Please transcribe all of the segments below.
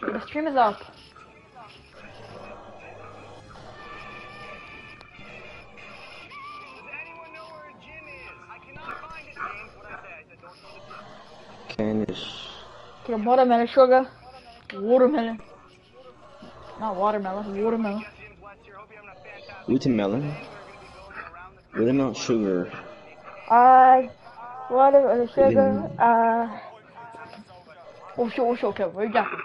The stream is up. Candice. Get a watermelon sugar. Watermelon. Not watermelon, watermelon. Watermelon. Watermelon sugar. Uh, watermelon sugar. Uh. Oh shit, oh shit, okay, where you jacking?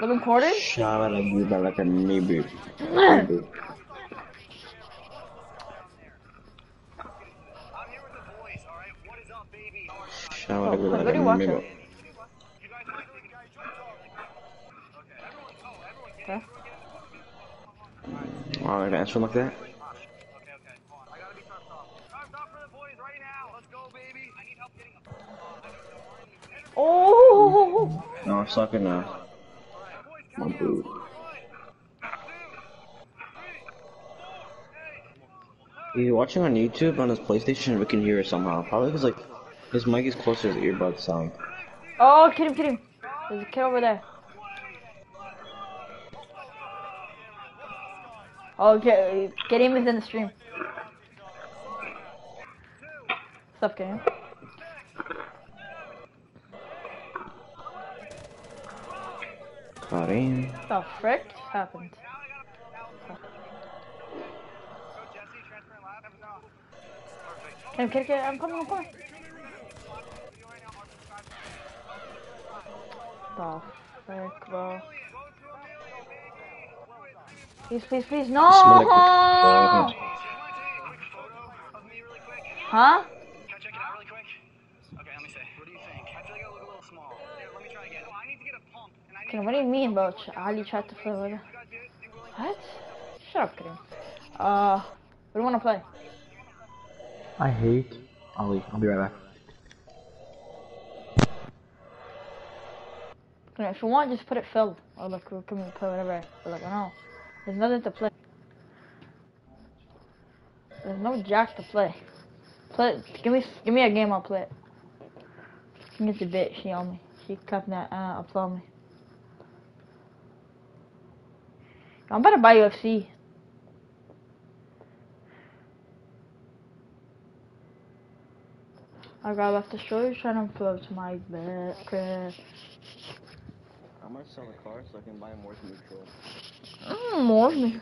Living quarters? Shout like you like a neighbor. Shout like what like you a neighbor. Okay. Oh, an answer like that? Oh! No, I'm sucking now. My boo. He's watching on YouTube on his PlayStation. We can hear it somehow. Probably because like his mic is closer to the earbud sound. Oh, kid him, kid him. There's a kid over there. Oh, get, get him within the stream. Stop getting him. In. What the frick happened? Kid, kid, I'm coming, I'm coming. The frick, bro. Please, please, please, no! Huh? Can I check it out really quick? Okay, let me see. What do you think? I feel like I look a little small. Here, let me try again. No, I need to get a pump, and I need Okay, what do you mean, bro? Ch- Ali tried to fill it. What? Shut up, Kareem. Uh, what do you want to play? I hate Ali. I'll be right back. If you want, just put it filled. Or like, we can play whatever. But like, I don't know. There's nothing to play. There's no jack to play. Play. Give me, give me a game. I'll play it. She gets a bit. She on me. She clapping that uh, applaud me. I'm about to buy UFC. I got left the show trying to float to my bed. crib. I might sell the car so I can buy more neutral. Mm, more me.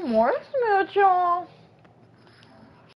More mutual.